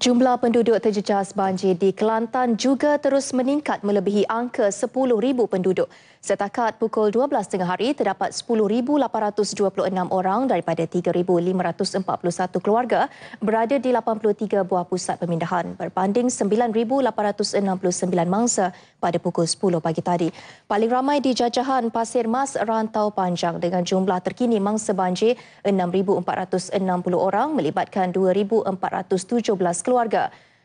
Jumlah penduduk terjejas banjir di Kelantan juga terus meningkat melebihi angka 10,000 penduduk. Setakat pukul 12.30 hari, terdapat 10,826 orang daripada 3,541 keluarga berada di 83 buah pusat pemindahan berbanding 9,869 mangsa pada pukul 10 pagi tadi. Paling ramai di jajahan Pasir Mas Rantau Panjang dengan jumlah terkini mangsa banjir 6,460 orang melibatkan 2,417 keluarga.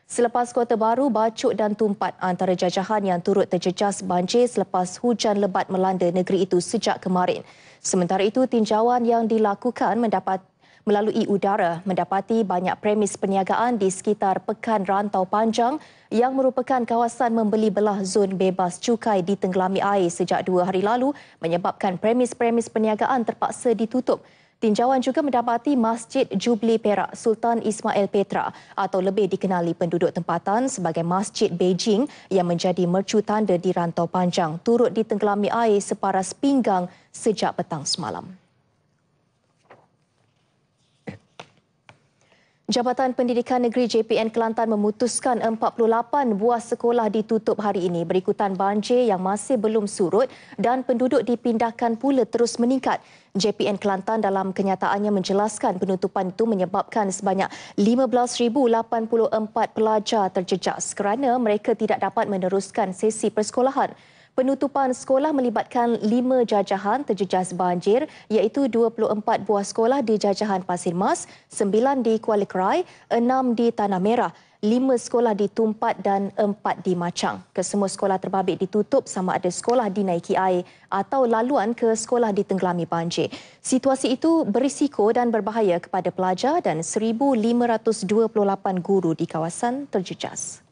Selepas Kota Baru, Bacuk dan Tumpat antara jajahan yang turut terjejas banjir selepas hujan lebat melanda negeri itu sejak kemarin. Sementara itu, tinjauan yang dilakukan mendapat melalui udara mendapati banyak premis perniagaan di sekitar Pekan Rantau Panjang yang merupakan kawasan membeli belah zon bebas cukai di tenggelami air sejak dua hari lalu menyebabkan premis-premis perniagaan terpaksa ditutup. Tinjauan juga mendapati Masjid Jubli Perak Sultan Ismail Petra atau lebih dikenali penduduk tempatan sebagai Masjid Beijing yang menjadi mercu tanda di rantau panjang turut ditenggelami air separas pinggang sejak petang semalam. Jabatan Pendidikan Negeri JPN Kelantan memutuskan 48 buah sekolah ditutup hari ini berikutan banjir yang masih belum surut dan penduduk dipindahkan pula terus meningkat. JPN Kelantan dalam kenyataannya menjelaskan penutupan itu menyebabkan sebanyak 15,084 pelajar terjejas kerana mereka tidak dapat meneruskan sesi persekolahan. Penutupan sekolah melibatkan lima jajahan terjejas banjir iaitu 24 buah sekolah di jajahan Pasir Mas, 9 di Kuala Kerai, 6 di Tanah Merah, 5 sekolah di Tumpat dan 4 di Macang. Kesemua sekolah terbabit ditutup sama ada sekolah dinaiki air atau laluan ke sekolah ditenggelami banjir. Situasi itu berisiko dan berbahaya kepada pelajar dan 1,528 guru di kawasan terjejas.